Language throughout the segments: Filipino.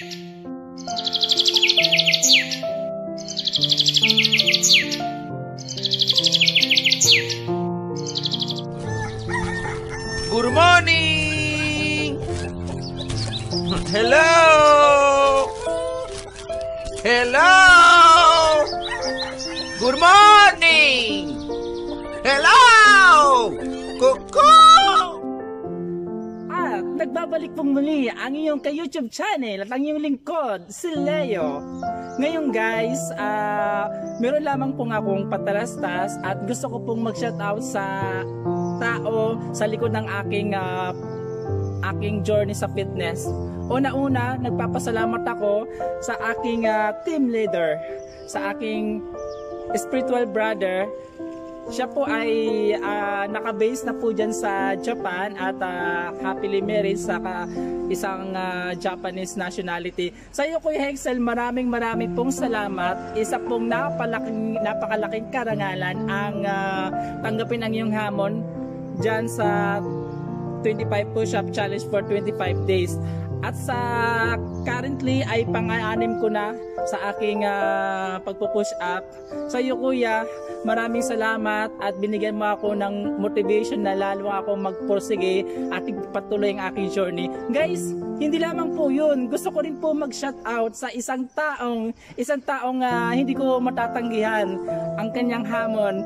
Good morning! Hello! Hello! Good morning! Hello! Nagbabalik pong muli ang iyong ka-YouTube channel at ang iyong lingkod, si Leo. Ngayon guys, ah meron lamang pong akong patalastas at gusto ko pong mag-shoutout sa tao sa likod ng aking ah, aking journey sa fitness. Una-una, nagpapasalamat ako sa aking ah, team leader, sa aking spiritual brother. Siya po ay ah, naka-base na po dyan sa Japan at ah, happily married sa ka- isang ah, Japanese nationality. Sa iyo Kuya Hexel, maraming maraming pong salamat. Isa pong napalaking, napakalaking karangalan ang ah, tanggapin ang iyong hamon dyan sa 25 push-up challenge for 25 days. At sa currently ay pang-anim ko na sa aking uh, pagpo-push up. Sa iyo kuya, maraming salamat at binigyan mo ako ng motivation na lalo ako magpursige at patuloy ang aking journey. Guys, hindi lamang po yun. Gusto ko rin po mag-shout out sa isang taong, isang taong ah, hindi ko matatanggihan ang kanyang hamon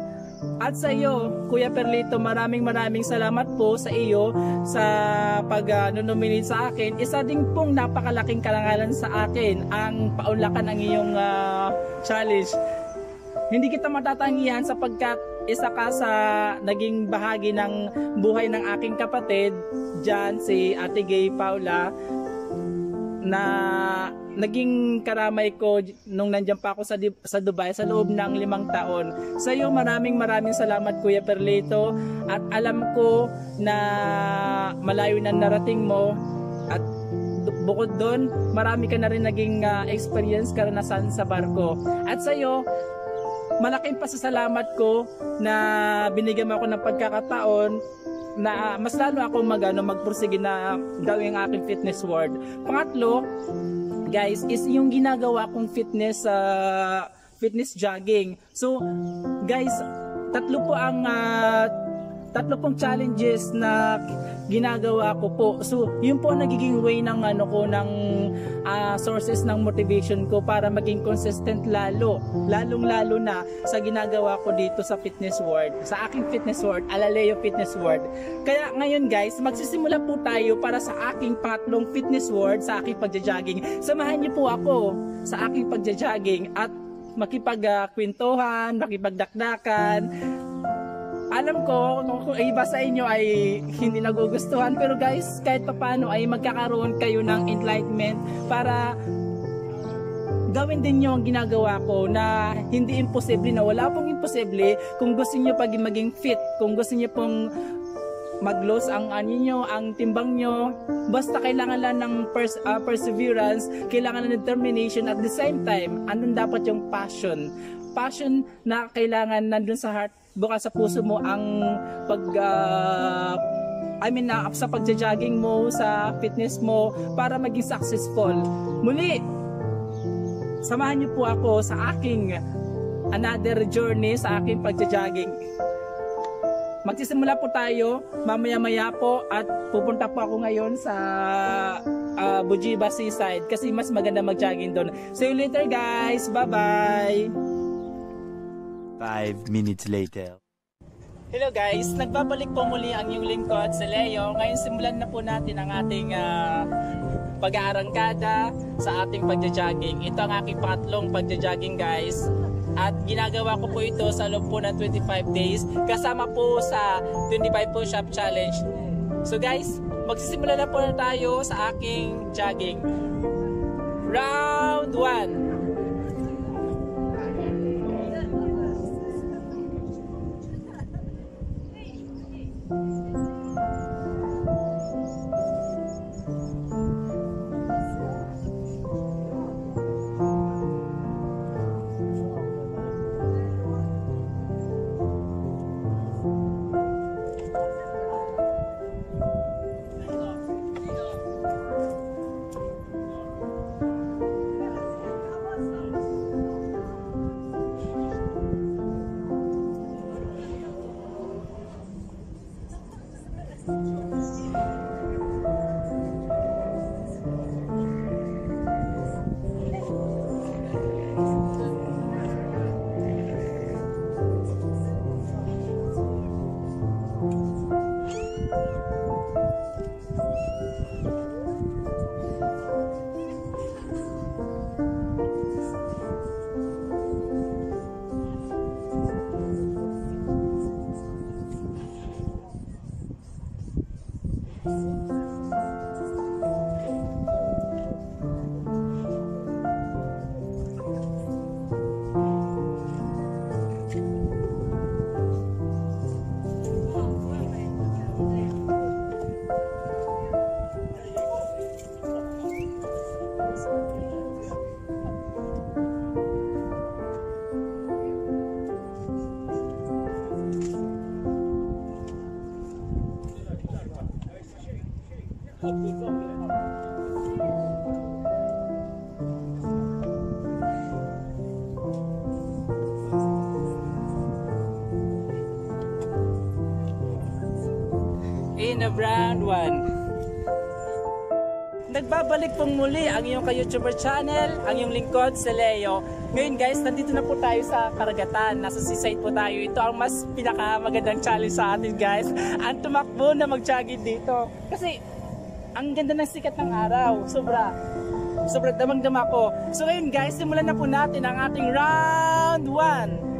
at sa iyo, Kuya Perlito, maraming maraming salamat po sa iyo sa pag-nominate sa akin. Isa din pong napakalaking karangalan sa akin ang paunlakan ng iyong ah, challenge. Hindi kita matatanggihan sapagkat isa ka sa naging bahagi ng buhay ng aking kapatid, dyan si Ate Gay Paula, na naging karamay ko nung nandiyan pa ako sa, sa Dubai sa loob ng limang taon. Sa iyo maraming maraming salamat Kuya Perlito at alam ko na malayo na narating mo at bukod doon marami ka na rin naging ah, experience karanasan sa barko. At sa iyo malaking pasasalamat ko na binigyan mo ako ng pagkakataon na mas lalo ako mag, ano, magpursige na gawin ang aking fitness world. Pangatlo, guys, is yung ginagawa kong fitness uh, fitness jogging. So, guys, tatlo po ang ah, tatlo pong challenges na ginagawa ko po. So, yun po nagiging way ng ano ko ng ah, sources ng motivation ko para maging consistent lalo, lalong-lalo na sa ginagawa ko dito sa fitness world, sa aking fitness world, Alaleo Fitness World. Kaya ngayon guys, magsisimula po tayo para sa aking pangatlong fitness world, sa aking pagja-jogging. Samahan niyo po ako sa aking pagja-jogging at makipagkwentuhan, makipagdakdakan, alam ko kung, iba sa inyo ay hindi nagugustuhan pero guys kahit papaano ay magkakaroon kayo ng enlightenment para gawin din nyo ang ginagawa ko na hindi imposible na wala pong imposible kung gusto nyo pag maging fit kung gusto nyo pong mag-lose ang ano nyo, ang timbang nyo. Basta kailangan lang ng pers- ah, perseverance, kailangan ng determination at the same time, andun dapat yung passion. Passion na kailangan nandun sa heart, bukas sa puso mo ang pag ah, I mean na sa pagja-jogging mo, sa fitness mo para maging successful. Muli, samahan niyo po ako sa aking another journey sa aking pagja-jogging. Magsisimula po tayo mamaya-maya po at pupunta po ako ngayon sa uh, Bujiba Seaside kasi mas maganda mag-jogging doon. See you later guys. Bye-bye. Five minutes later. Hello guys, nagbabalik po muli ang yung lingkod sa Leo. Ngayon simulan na po natin ang ating ah, pag-aarangkada sa ating pagja-jogging. Ito ang aking pangatlong pagja-jogging guys. At ginagawa ko po ito sa loob po ng 25 days kasama po sa 25 push-up challenge. So guys, magsisimula na po na tayo sa aking jogging. Round 1. see. Nagbabalik pong muli ang iyong ka-YouTuber channel, ang iyong lingkod, si Leo. Ngayon guys, nandito na po tayo sa karagatan. Nasa seaside po tayo. Ito ang mas pinakamagandang challenge sa atin guys. Ang tumakbo na mag-jogging dito. Kasi, ang ganda ng sikat ng araw. Sobra. Sobra damang-dama ko. So ngayon guys, simulan na po natin ang ating round 1.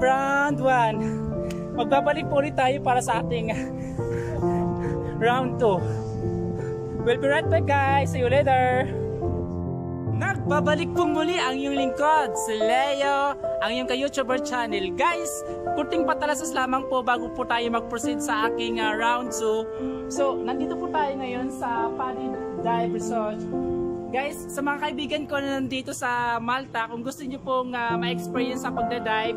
Round 1. Magbabalik po ulit tayo para sa ating round 2. We'll be right back guys. See you later. Nagbabalik po muli ang iyong lingkod, si Leo, ang iyong ka-YouTuber channel. Guys, kunting patalasas lamang po bago po tayo mag-proceed sa aking uh, round 2. So, nandito po tayo ngayon sa Paddy Dive Resort. Guys, sa mga kaibigan ko na nandito sa Malta, kung gusto niyo pong uh, ma-experience sa pagda-dive,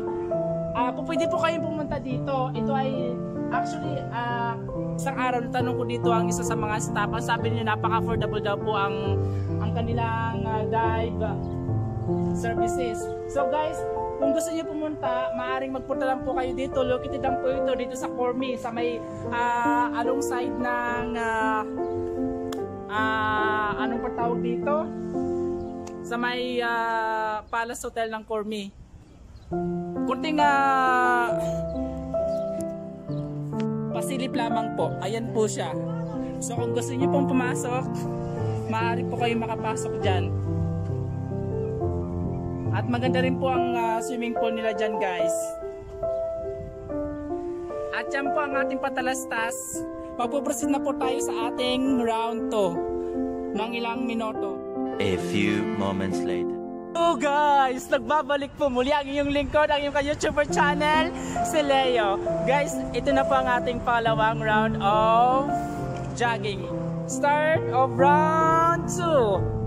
uh, pwede po kayong pumunta dito. Ito ay actually uh, isang araw na tanong ko dito ang isa sa mga staff. Ang sabi niya napaka-affordable daw po ang ang kanilang uh, dive services. So guys, kung gusto niyo pumunta, maaring magpunta lang po kayo dito. Located lang po ito dito sa Cormi sa may uh, along side ng uh, uh, anong patawag dito? Sa may uh, Palace Hotel ng Cormi. Kunting uh, pasilip lamang po. Ayan po siya. So kung gusto niyo pong pumasok, maaari po kayo makapasok dyan. At maganda rin po ang uh, swimming pool nila dyan guys. At yan po ang ating patalastas. Magpuproceed na po tayo sa ating round 2 ng ilang minuto. A few moments later. So guys, nagbabalik po muli ang iyong lingkod, ang iyong ka-YouTuber channel, si Leo. Guys, ito na po ang ating pangalawang round of jogging. Start of round 2.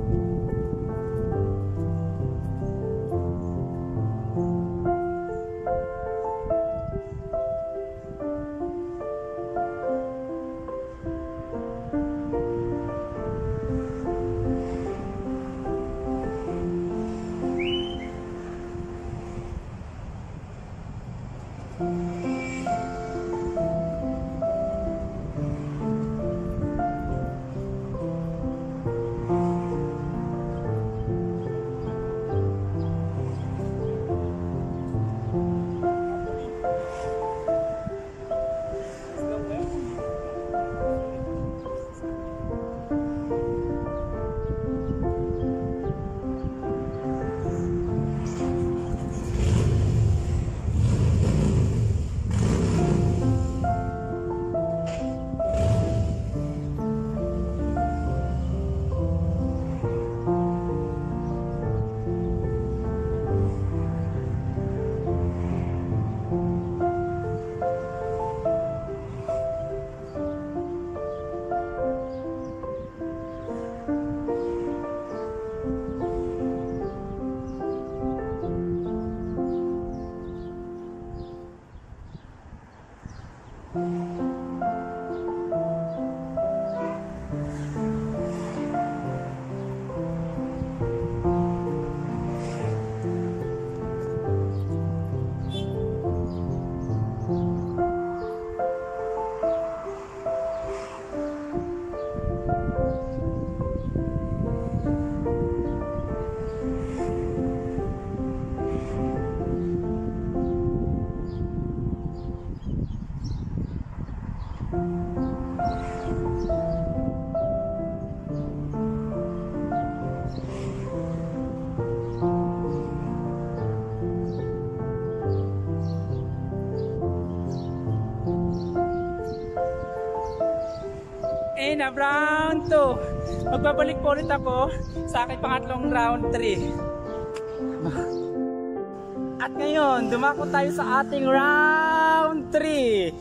Round 2. Magbabalik po ulit ako sa aking pangatlong round 3. At ngayon, dumako tayo sa ating round 3.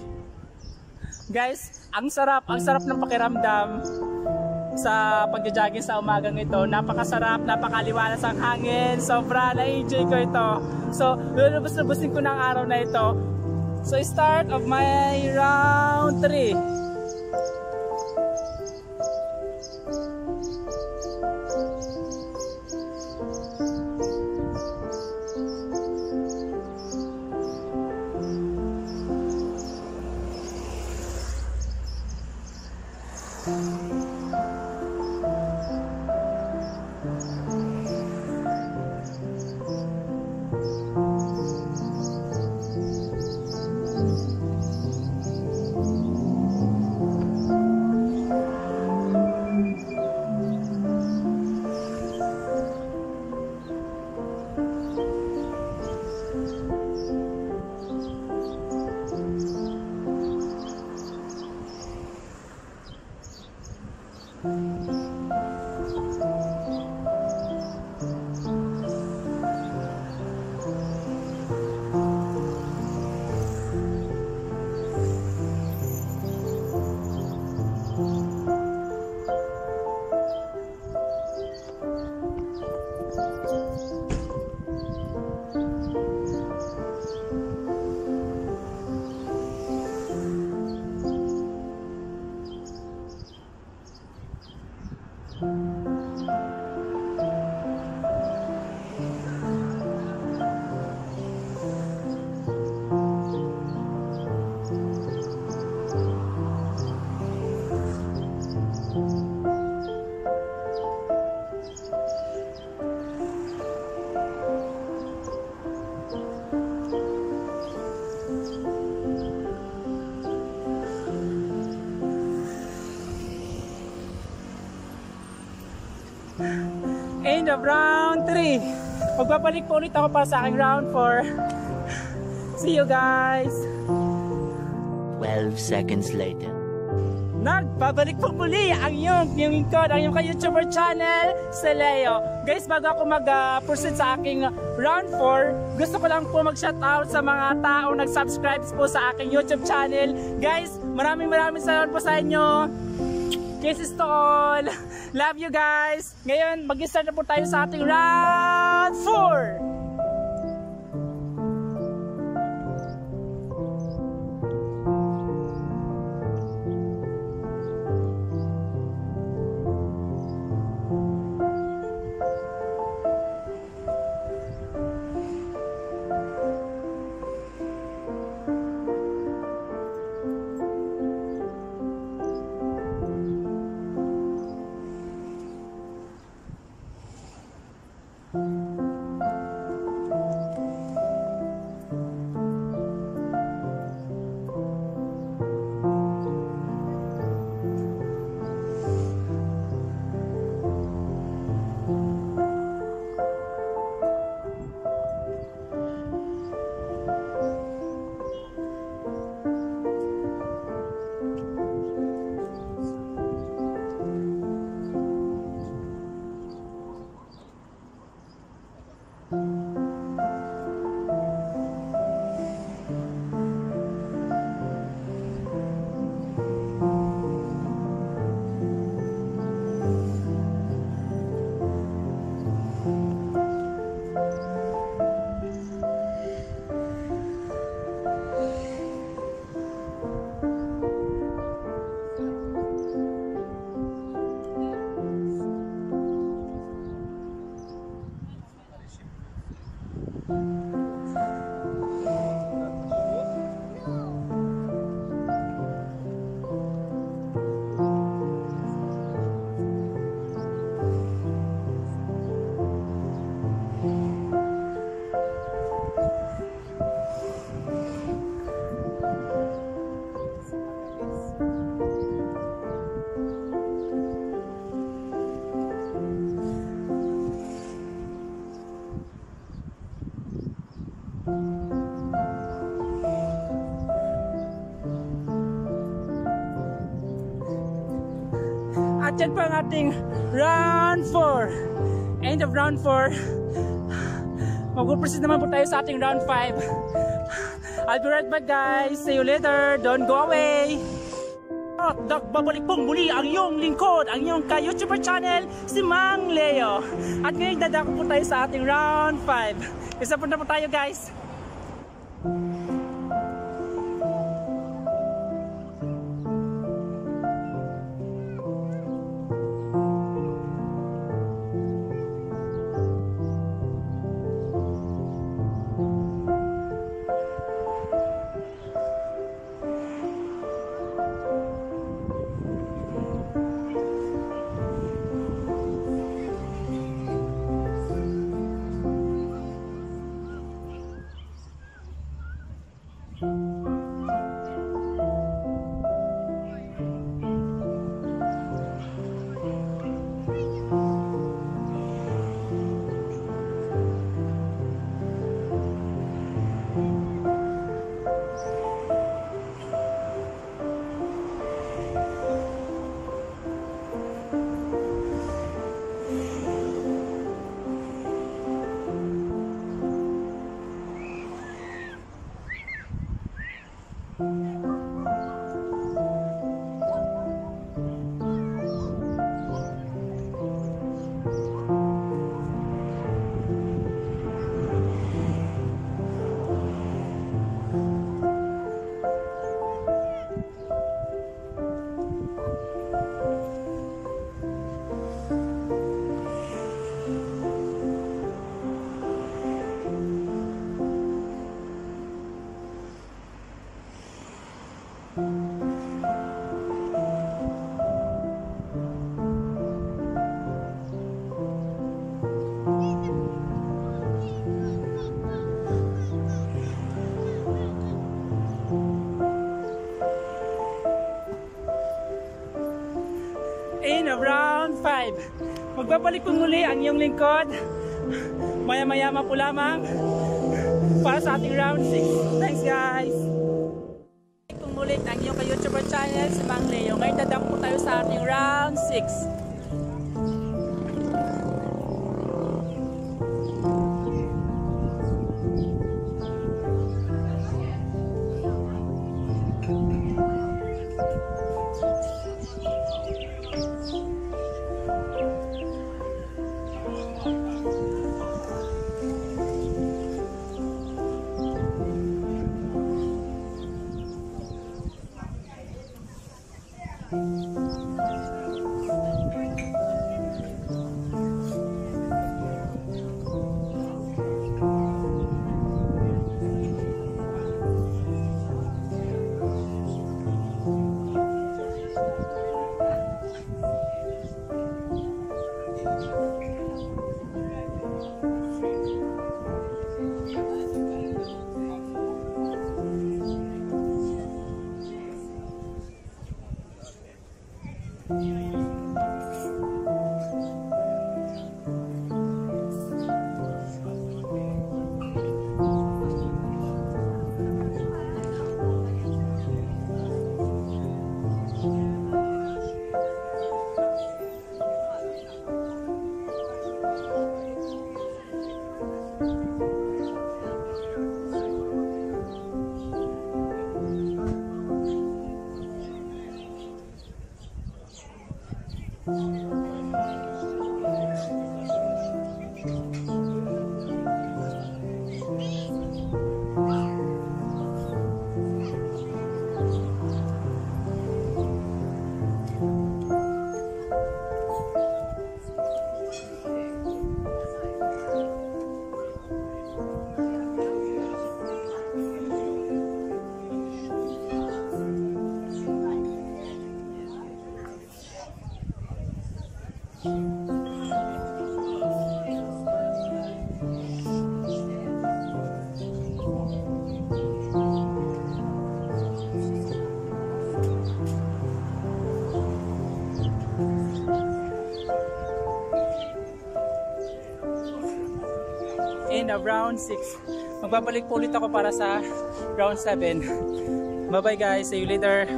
Guys, ang sarap, ang sarap ng pakiramdam sa pagja-jogging sa umagang ito. Napakasarap, napakaliwalas ang hangin. Sobra, na-enjoy ko ito. So, lulubos-lubusin ko ng araw na ito. So, start of my round 3. End of round 3. Magbabalik po ulit ako para sa aking round 4. See you guys! 12 seconds later. Nagbabalik po muli ang iyong lingkod, ang iyong ka-YouTuber channel, si Leo. Guys, bago ako mag-proceed sa aking round 4, gusto ko lang po mag-shoutout sa mga taong nag-subscribe po sa aking YouTube channel. Guys, maraming maraming salamat po sa inyo. Kisses to all. Love you guys. Ngayon, mag-start na po tayo sa ating round 4. Nandyan pa ang ating round 4. End of round 4. Mag-proceed naman po tayo sa ating round 5. I'll be right back guys. See you later. Don't go away. At nagbabalik pong muli ang iyong lingkod, ang iyong ka-YouTuber channel, si Mang Leo. At ngayon dadako po tayo sa ating round 5. Isa po na po tayo guys. Magbabalik po muli ang iyong lingkod. Maya-mayama po lamang para sa ating round 6. Thanks guys! Po muli ang iyong ka-YouTuber channel si Mang Leo. Ngayon dadako po tayo sa ating round 6. In a round 6. Magbabalik po ulit ako para sa round 7. Bye bye guys, see you later.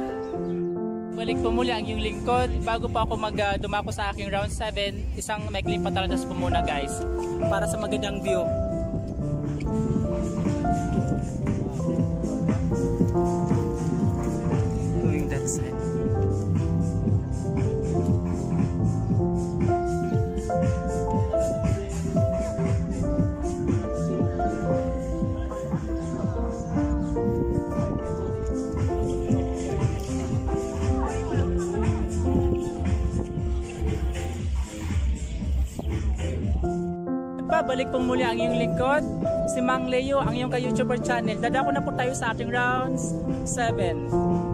Nagbabalik po muli ang iyong lingkod. Bago pa ako mag ah, dumako sa aking round 7, isang maikling patalatas po muna guys. Para sa magandang view. Babalik pong muli ang iyong lingkod, si Mang Leo, ang iyong ka-YouTuber channel. Dadako na po tayo sa ating rounds 7.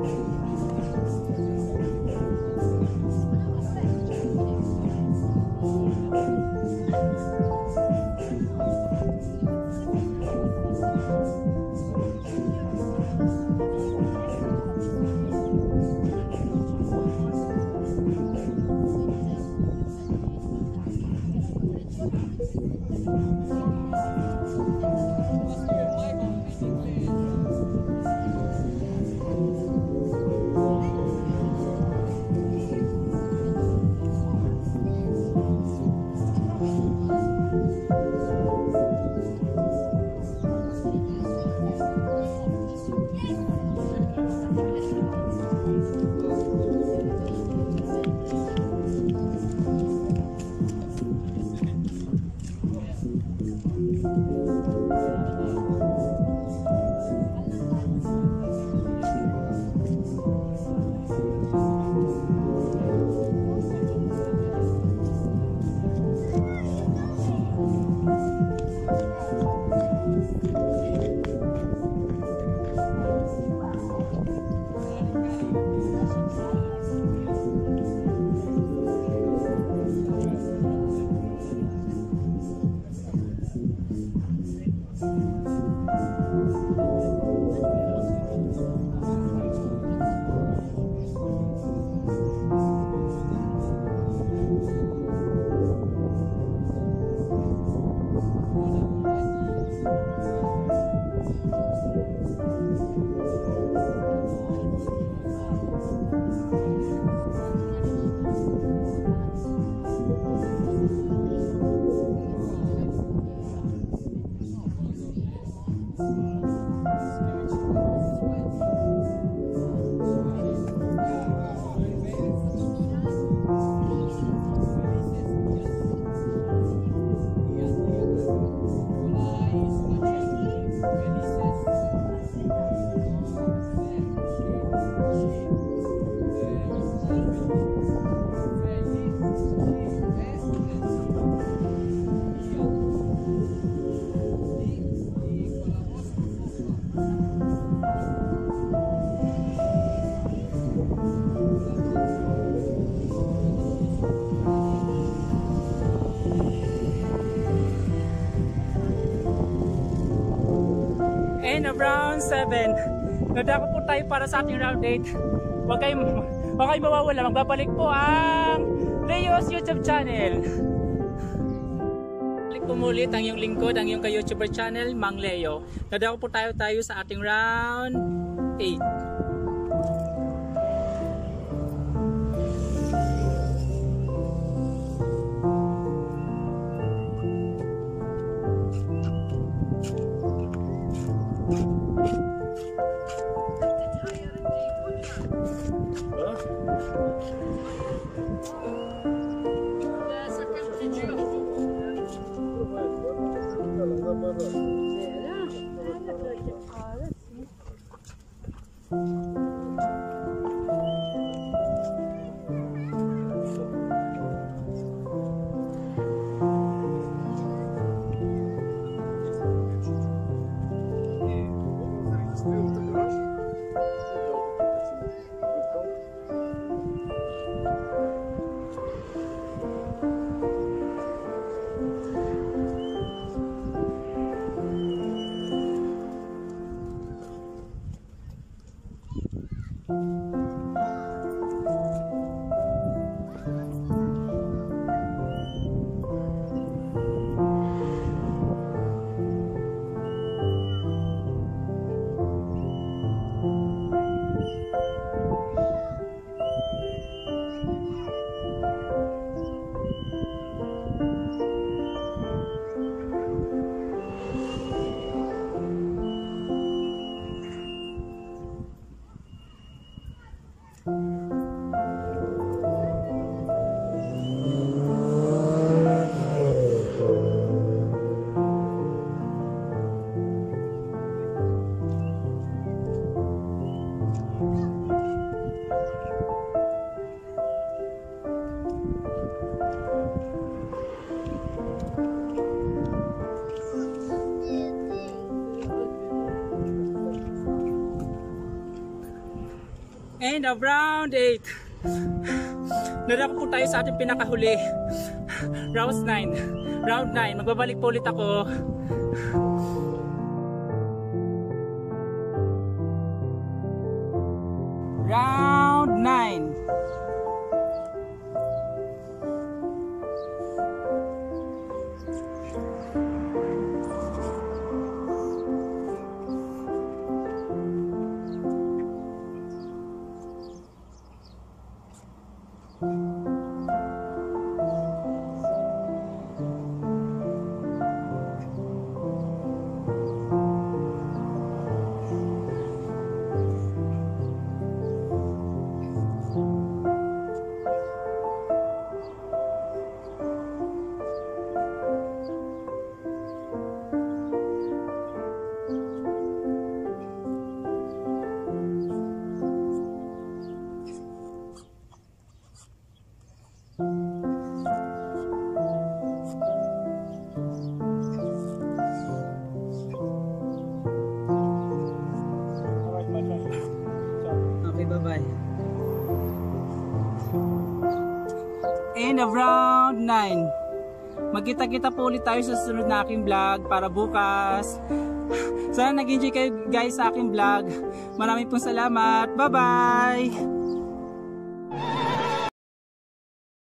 7. Nadako po tayo para sa ating round 8. Huwag kayong, huwag kayong mawawala. Magbabalik po ang Leo's YouTube channel. Balik po mulit ang iyong lingkod, ang iyong ka-YouTuber channel, Mang Leo. Nadako po tayo tayo sa ating round 8. End of round 8. Narako po tayo sa ating pinakahuli. Round 9. Round 9. Magbabalik po ulit ako. Of round 9. Magkita-kita po ulit tayo sa susunod na aking vlog para bukas. Sana nag-enjoy kayo guys sa aking vlog. Maraming pong salamat. Bye-bye!